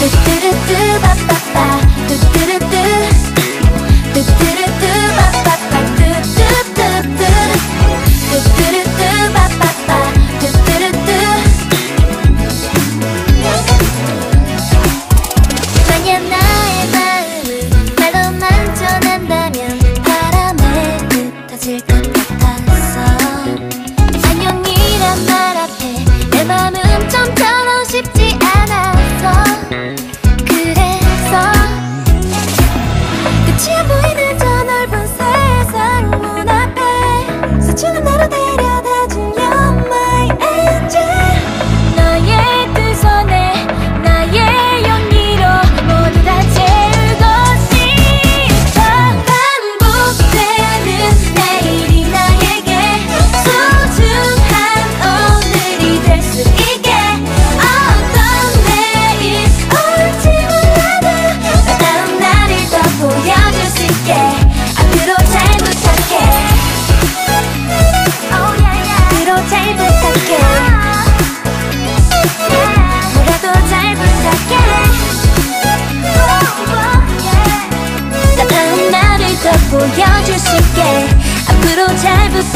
do do do do ba ba ba do do do do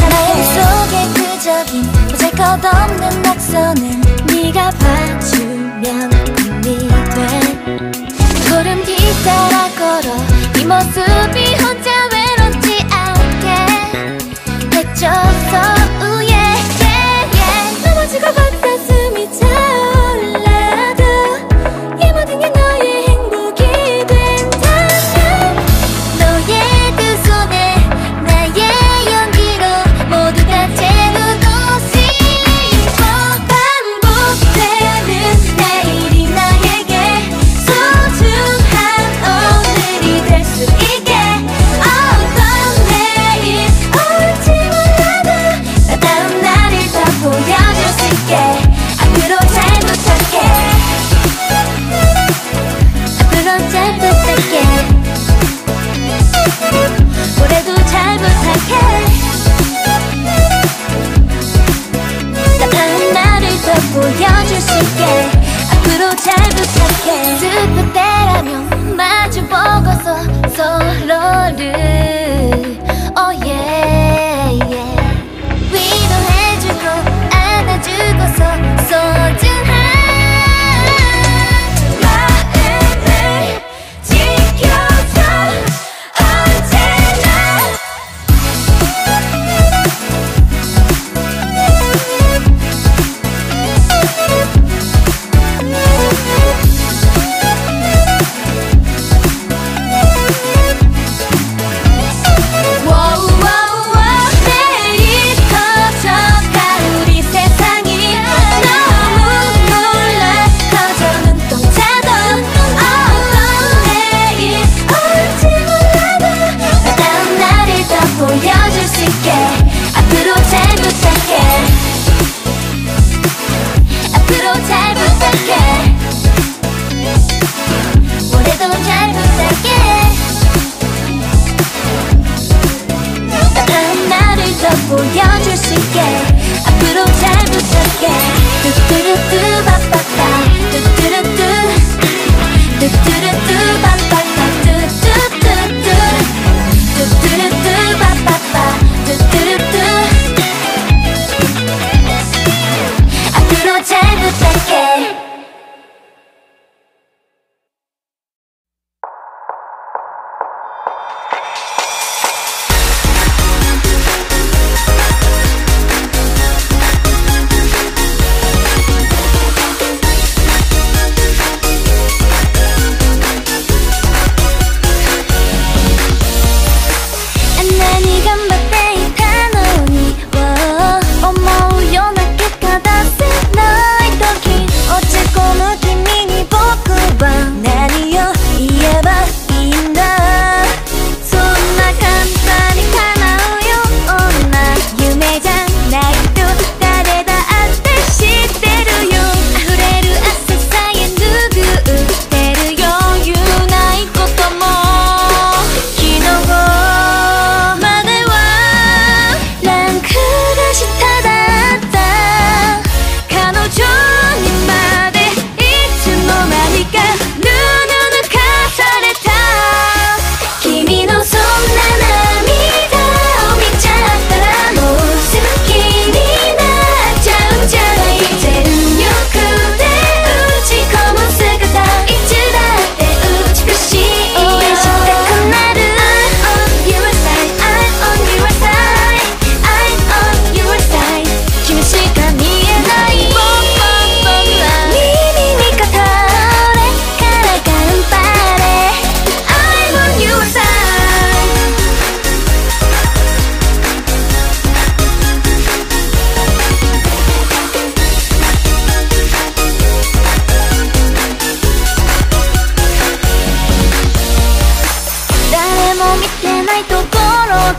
나의 속에 그저긴 어것 없는 낙서는 네가 봐주면 힘이 돼. 걸음 뒤따라 걸어 이 모습이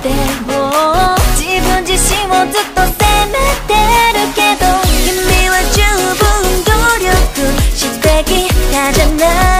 でも自分自身をずっと責めてるけど君は十分努力してきたじゃない。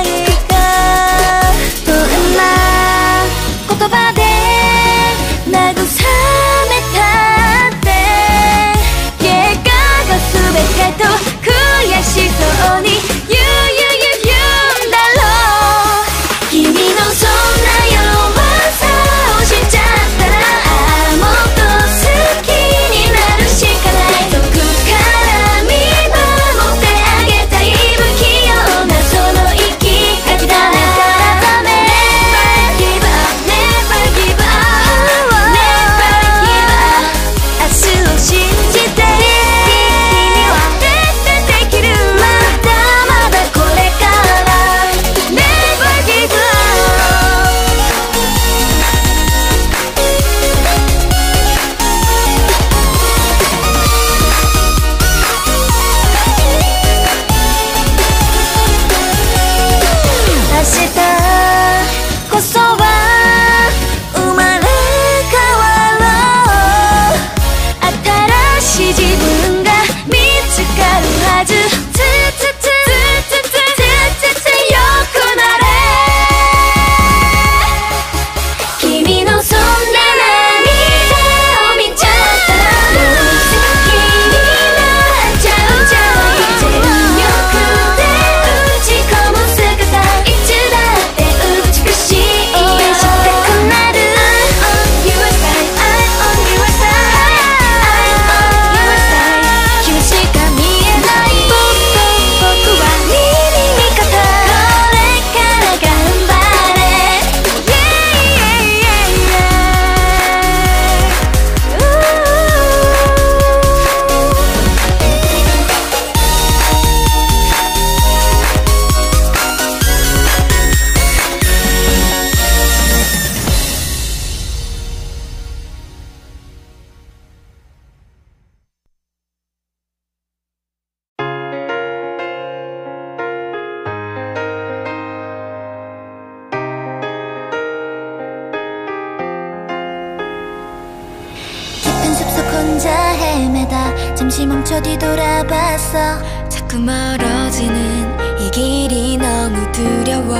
뒤돌아봤어 자꾸 멀어지는 이 길이 너무 두려워.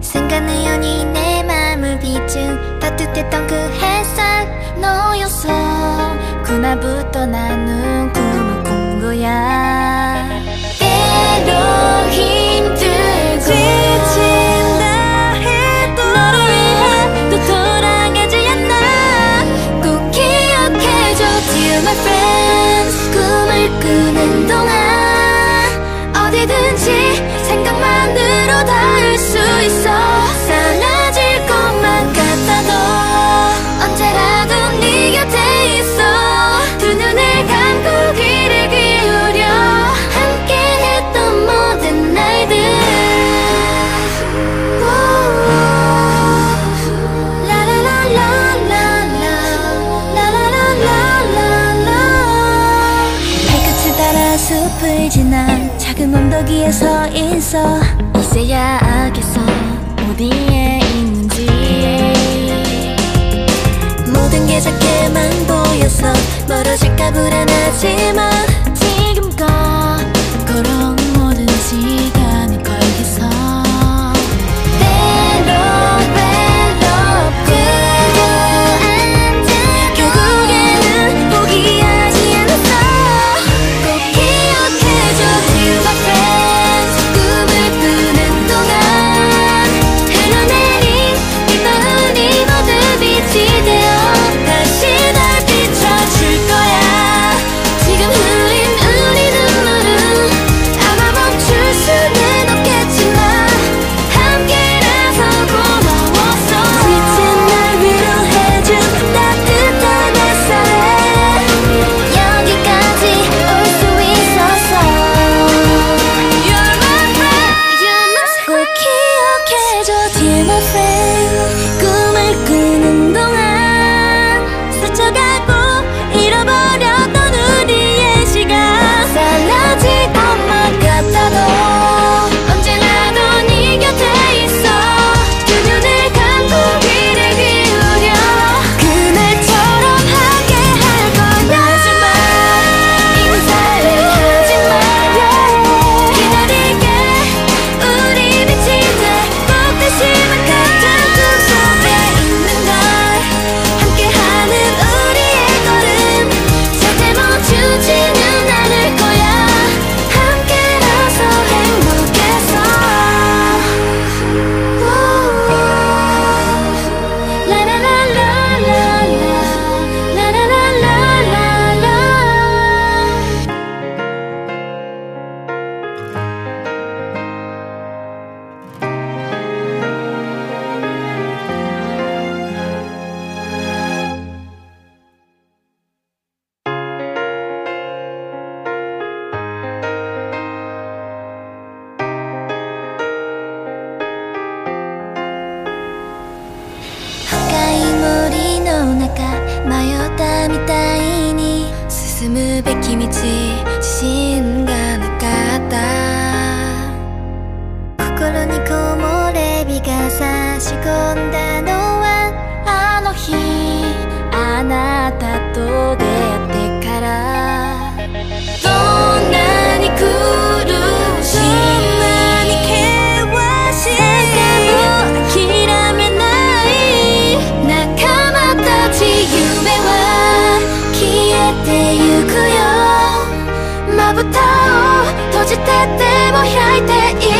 생각의 연이 내 맘을 비춘 따뜻했던 그 햇살 너였어. 그날부터 나 숲을 지나 작은 언덕 위에 서 있어. 이제야 알겠어. 어디에 있는지. 모든 게 작게만 보여서 멀어질까 불안하지만 みたいに進むべき道自信がなかった。心にこもれ日が差し込んだじてても開いていい